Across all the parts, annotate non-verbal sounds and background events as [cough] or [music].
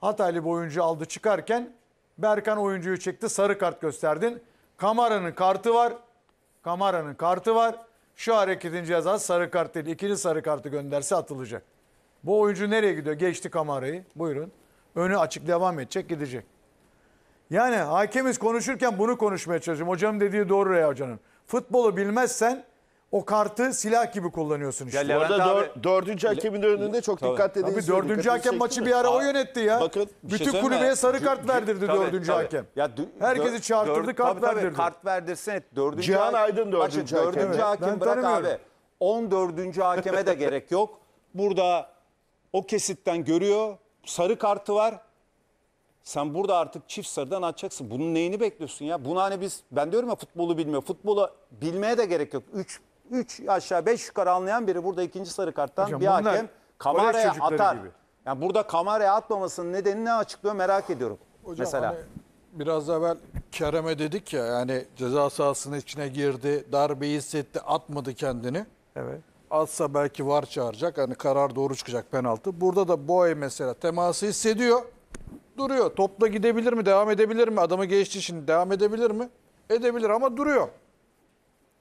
Hataylı bir oyuncu aldı çıkarken Berkan oyuncuyu çekti sarı kart gösterdin. Kamara'nın kartı var. Kamara'nın kartı var. Şu hareketin cezası sarı kart değil. İkinci sarı kartı gönderse atılacak. Bu oyuncu nereye gidiyor? Geçti Kamara'yı. Buyurun. Önü açık devam edecek gidecek. Yani hakemiz konuşurken bunu konuşmaya çalışıyorum. Hocam dediği doğru Rea Hoca'nın. Futbolu bilmezsen o kartı silah gibi kullanıyorsun işte. Ya Bu Levent arada abi- dör- dördüncü hakemin önünde çok Tabii. dikkat edin. Tabii dördüncü hakem maçı bir ara o yönetti ya. Bakın, Bir şey Bütün söyleyeyim kulübeye sarı kart verdirdi tabii, dördüncü tabii. hakem. Ya dü- Herkesi dör- çağırtırdı, dört- kart tabii, tabii, verdirdi. Kart verdirsin. Dördüncü Cihan Aydın Bak dördüncü şimdi hakem. Dördüncü Evet, hakem ben bırak tanımıyorum. abi. 14. hakeme de gerek yok. Burada o kesitten görüyor. Sarı kartı var. Sen burada artık çift sarıdan atacaksın. Bunun neyini bekliyorsun ya? Bunu hani biz ben diyorum ya futbolu bilmiyor. Futbolu bilmeye de gerek yok. 3 3 aşağı 5 yukarı anlayan biri burada ikinci sarı karttan Hocam bir bunlar hakem kameraya çocukları atar. gibi. Yani burada kameraya atmamasının nedeni ne açıklıyor merak ediyorum. Hocam Mesela. hani biraz evvel Kerem'e dedik ya yani ceza sahasının içine girdi, darbeyi hissetti, atmadı kendini. Evet. Atsa belki var çağıracak. Hani karar doğru çıkacak penaltı. Burada da Boy mesela teması hissediyor. Duruyor. Topla gidebilir mi? Devam edebilir mi? Adamı geçti şimdi. Devam edebilir mi? Edebilir ama duruyor.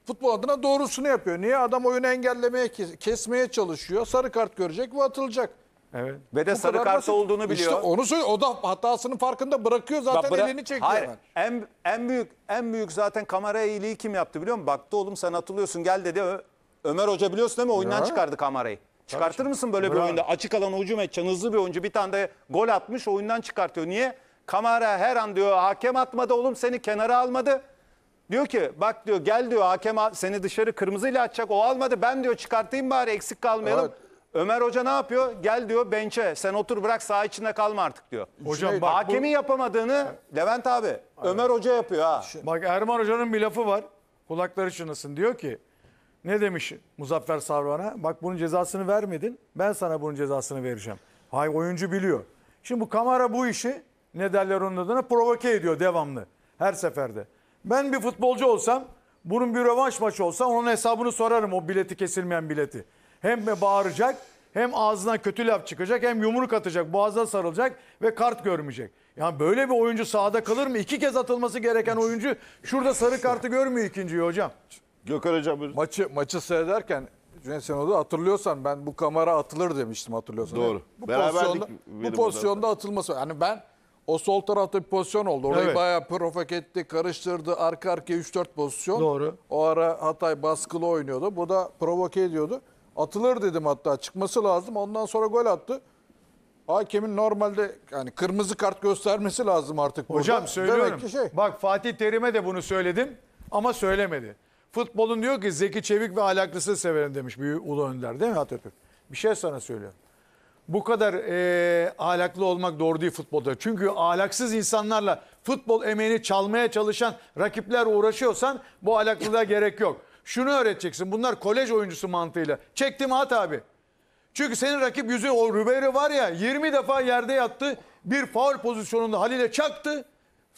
Futbol adına doğrusunu yapıyor. Niye? Adam oyunu engellemeye, kes- kesmeye çalışıyor. Sarı kart görecek ve atılacak. Evet. Ve de Bu sarı kart basit. olduğunu biliyor. İşte onu söyle. O da hatasının farkında bırakıyor zaten Bak bırak- elini çekiyor Hayır, en, en büyük en büyük zaten kameraya iyiliği kim yaptı biliyor musun? Baktı oğlum sen hatırlıyorsun gel dedi. Ö- Ömer Hoca biliyorsun değil mi? Oyundan Ya. çıkardı kamerayı. Çıkartır mısın böyle bir oyunda? Açık alana hücum edeceksin. Hızlı bir oyuncu bir tane de gol atmış oyundan çıkartıyor. Niye? Kamera her an diyor hakem atmadı oğlum seni kenara almadı. Diyor ki bak diyor gel diyor hakem seni dışarı kırmızıyla atacak o almadı ben diyor çıkartayım bari eksik kalmayalım. Evet. Ömer Hoca ne yapıyor? Gel diyor bençe sen otur bırak saha içinde kalma artık diyor. Hocam Şey, bak bu- Hakemin yapamadığını Levent abi Ömer Hoca yapıyor ha. Bak Erman Hoca'nın bir lafı var. Kulakları çınlasın. Diyor ki ne demiş Muzaffer Sarvan'a? Bak bunun cezasını vermedin. Ben sana bunun cezasını vereceğim. Hay oyuncu biliyor. Şimdi bu kamera bu işi ne derler onun adına provoke ediyor devamlı. Her seferde. Ben bir futbolcu olsam bunun bir rövanş maçı olsa onun hesabını sorarım o bileti kesilmeyen bileti. Hem de bağıracak hem ağzından kötü laf çıkacak hem yumruk atacak boğazına sarılacak ve kart görmeyecek. Yani böyle bir oyuncu sahada kalır mı? İki kez atılması gereken oyuncu şurada sarı kartı görmüyor ikinciyi hocam. Gökhan Hocam buyurun. Maçı maçı seyrederken Cüneyt Senol'da hatırlıyorsan ben bu kamera atılır demiştim hatırlıyorsan. Doğru. Bu Beraberdik pozisyonda, bu pozisyonda atılması. Yani ben o sol tarafta bir pozisyon oldu. Orayı Evet. bayağı provoke etti, karıştırdı. Arka arkaya 3-4 pozisyon. Doğru. O ara Hatay baskılı oynuyordu. Bu da provoke ediyordu. Atılır dedim hatta çıkması lazım. Ondan sonra gol attı. Hakemin normalde yani kırmızı kart göstermesi lazım artık burada. Hocam söylüyorum. Demek ki şey. Bak Fatih Terim'e de bunu söyledim ama söylemedi. Futbolun diyor ki Zeki Çevik ve ahlaklısını severim demiş büyük ulu önder değil mi Atatürk? Bir şey sana söylüyorum. Bu kadar eee ahlaklı olmak doğru değil futbolda. Çünkü ahlaksız insanlarla futbol emeğini çalmaya çalışan rakipler uğraşıyorsan bu ahlaklılığa [laughs] gerek yok. Şunu öğreteceksin. Bunlar kolej oyuncusu mantığıyla. Çektim at abi. Çünkü senin rakip yüzü o Ribery var ya 20 defa yerde yattı. Bir faul pozisyonunda Halil'e çaktı.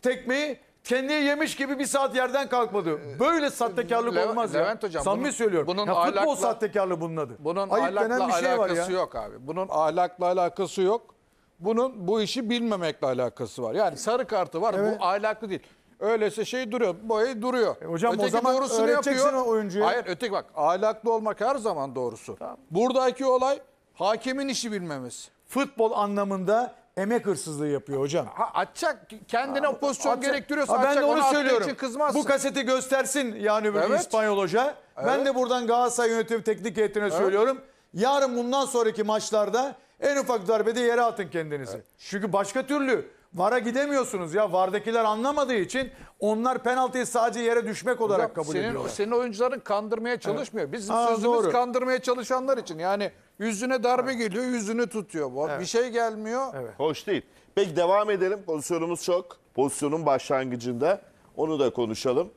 Tekmeyi kendiye yemiş gibi bir saat yerden kalkmadı. Böyle sahtekarlık Levent- olmaz ya. Levent hocam, Samimi bunun- söylüyorum. bunun ya futbol ahlakla- sahtekarlığı bunun adı. Bunun Ayıp ahlakla denen bir şey var alakası ya. yok abi. Bunun ahlakla alakası yok. Bunun bu işi bilmemekle alakası var. Yani sarı kartı var. Evet. Bu ahlaklı değil. Öyleyse şey duruyor. Boya duruyor. E hocam o öteki zaman doğrusunu öğreteceksin yapıyor. o oyuncuya. Hayır öteki bak ahlaklı olmak her zaman doğrusu. Buradaki olay hakemin işi bilmemesi. Futbol anlamında emek hırsızlığı yapıyor hocam. Ha, açacak kendine o pozisyon Atacak- gerektiriyorsa Ha, ben açacak de onu attığı söylüyorum. için kızmazsın. Bu kaseti göstersin yani bir Evet. İspanyol hoca. Ben Evet. de buradan Galatasaray yönetim teknik heyetine söylüyorum. Yarın bundan sonraki maçlarda en ufak darbede yere atın kendinizi. Çünkü başka türlü VAR'a gidemiyorsunuz ya. VAR'dakiler anlamadığı için onlar penaltıyı sadece yere düşmek olarak Hocam, kabul senin, ediyorlar. senin oyuncuların kandırmaya çalışmıyor. Bizim Aa, sözümüz doğru. kandırmaya çalışanlar için. Yani yüzüne darbe geliyor, yüzünü tutuyor. Bu Bir şey gelmiyor. Hoş değil. Peki devam edelim. Pozisyonumuz çok. Pozisyonun başlangıcında. Onu da konuşalım.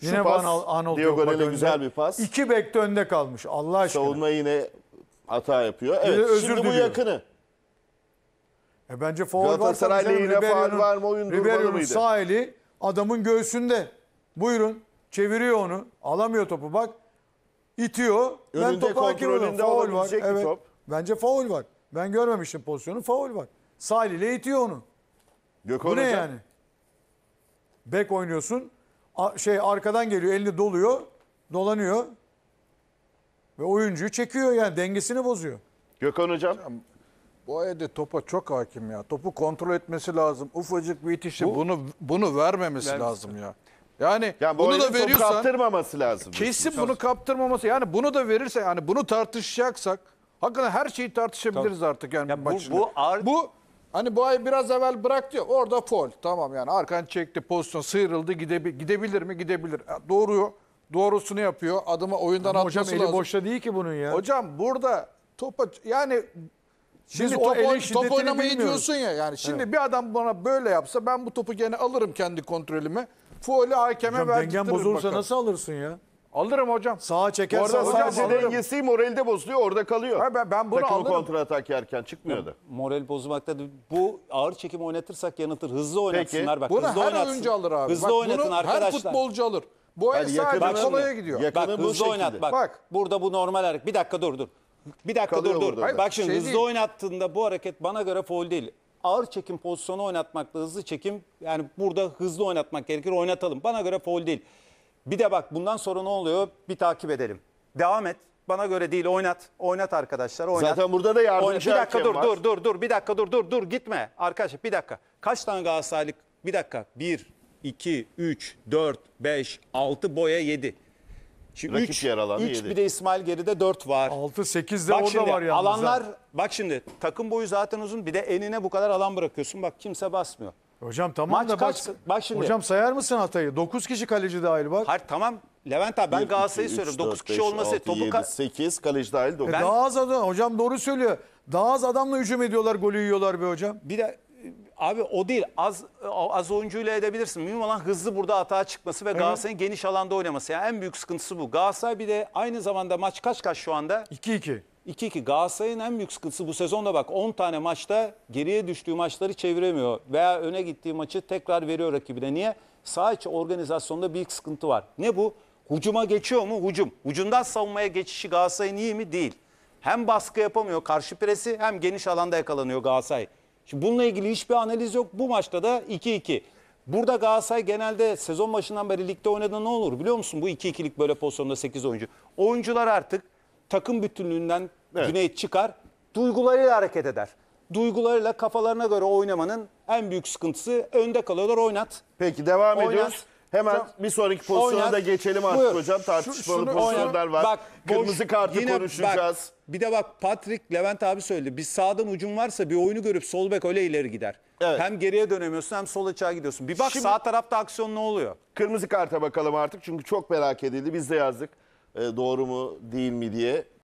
Şu Yine pas, Arnold önde. güzel bir pas. İki bekte önde kalmış Allah aşkına. Savunma yine hata yapıyor. de Evet özür şimdi bu diliyor. yakını. E bence faul var. Galatasaray tabii canım. lehine faul var mı? Oyun durmalı mıydı? sağ eli adamın göğsünde. Buyurun. Çeviriyor onu. Alamıyor topu bak. İtiyor. ben Önünde topa hakim kontrolünde. Faul var. Evet. top. Bence faul var. Ben görmemiştim pozisyonu. Faul var. Sağ eliyle itiyor onu. Gökhan Bu ne Hocam, yani? Bek oynuyorsun. a- şey arkadan geliyor, elini doluyor, dolanıyor. Ve oyuncuyu çekiyor yani dengesini bozuyor. Gökhan Hocam. Bu ayda topa çok hakim ya. Topu kontrol etmesi lazım. Ufacık bir itişi bunu bunu vermemesi lazım ya. Yani, Yani bu bunu da veriyorsan kaptırmaması lazım. kesin bunu kaptırmaması. Yani bunu da verirse yani bunu tartışacaksak hakikaten her şeyi tartışabiliriz artık yani Ya bu- bu ağır- bu hani bu ay biraz evvel bıraktı ya orada foul. Tamam yani arkan çekti pozisyon sıyrıldı gidebi- gidebilir mi? Gidebilir. Ya Doğru doğrusunu yapıyor. Adımı oyundan Ama atması hocam eli lazım. boşta değil ki bunun ya. Hocam burada topa yani Şimdi Biz o top, elin top oynamayı bilmiyoruz. diyorsun ya yani şimdi bir adam bana böyle yapsa ben bu topu gene alırım kendi kontrolüme. Faulü hakeme verdirtirim dengen bozulursa bakalım. nasıl alırsın ya? Alırım hocam. Sağa çekerse Orada sadece dengesi moralde bozuluyor orada kalıyor. Ha, ben- ben bunu Takımı alırım. kontra atak yerken çıkmıyordu. Moral bozmakta da bu ağır çekim oynatırsak yanıtır. Hızlı oynatsınlar bak. Bunu hızlı her oynatsın. oyuncu alır abi. Hızlı Bak, oynatın bunu arkadaşlar. Her futbolcu alır. Bu ay Yani sadece kolaya gidiyor. Bak hızlı oynat bak. Bak. Burada bu normal hareket. Bir dakika dur dur. Bir dakika Kalıyor dur dur. burada da. Bak şimdi Şey hızlı değil. oynattığında bu hareket bana göre foul değil. Ağır çekim pozisyonu oynatmakla hızlı çekim yani burada hızlı oynatmak gerekir oynatalım. Bana göre foul değil. Bir de bak bundan sonra ne oluyor bir takip edelim. Devam et. Bana göre değil oynat. Oynat arkadaşlar oynat. Zaten burada da yardımcı Oynat. Bir dakika hakem dur var. dur dur dur bir dakika dur dur dur gitme. Arkadaşlar bir dakika. Kaç tane Galatasaraylık bir dakika 1 2 3 4 5 6 boya 7. Şimdi Rakip 3 yer alanı 3 yedi. bir de İsmail geride 4 var. 6-8 de Bak orada şimdi var yalnız. alanlar ha. bak şimdi takım boyu zaten uzun bir de enine bu kadar alan bırakıyorsun. Bak kimse basmıyor. Hocam tamam Maç da kaç- bak, bak şimdi. Hocam sayar mısın hatayı? 9 kişi kaleci dahil bak. Hayır tamam Levent abi ben Galatasaray'ı söylüyorum. 9 kişi olması topu ka- 8 kaleci dahil 9. E Daha az adam, hocam doğru söylüyor. Daha az adamla hücum ediyorlar, golü yiyorlar be hocam. Bir de abi o değil az az oyuncuyla edebilirsin. Mühim olan hızlı burada atağa çıkması ve Galatasaray'ın geniş alanda oynaması. Yani en büyük sıkıntısı bu. Galatasaray bir de aynı zamanda maç kaç kaç şu anda? 2-2. 2-2 Galatasaray'ın en büyük sıkıntısı bu sezonda bak 10 tane maçta geriye düştüğü maçları çeviremiyor. Veya öne gittiği maçı tekrar veriyor rakibine. Niye? Sağ içi organizasyonda büyük sıkıntı var. Ne bu? Hucuma geçiyor mu? Hucum. Hucumdan savunmaya geçişi Galatasaray'ın iyi mi? Değil. Hem baskı yapamıyor karşı presi hem geniş alanda yakalanıyor Galatasaray. Şimdi bununla ilgili hiçbir analiz yok. Bu maçta da 2-2. Burada Galatasaray genelde sezon başından beri ligde oynadığı ne olur biliyor musun? Bu 2-2'lik böyle pozisyonda 8 oyuncu. Oyuncular artık takım bütünlüğünden Evet. Cüneyt çıkar. Duygularıyla hareket eder. Duygularıyla kafalarına göre oynamanın en büyük sıkıntısı önde kalıyorlar oynat. Peki devam Oynat. ediyoruz. Hemen Hocam, bir sonraki pozisyona oynat. da geçelim artık Buyur. hocam. Tartışmalı şunu- pozisyonlar var. Bak, boş- Kırmızı kartı yine konuşacağız. Bak, bir de bak Patrick Levent abi söyledi. Biz sağdan ucum varsa bir oyunu görüp sol bek öyle ileri gider. Evet. Hem geriye dönemiyorsun hem sol açığa gidiyorsun. Bir bak Şimdi- sağ tarafta aksiyon ne oluyor? Kırmızı karta bakalım artık çünkü çok merak edildi. Biz de yazdık e, doğru mu değil mi diye.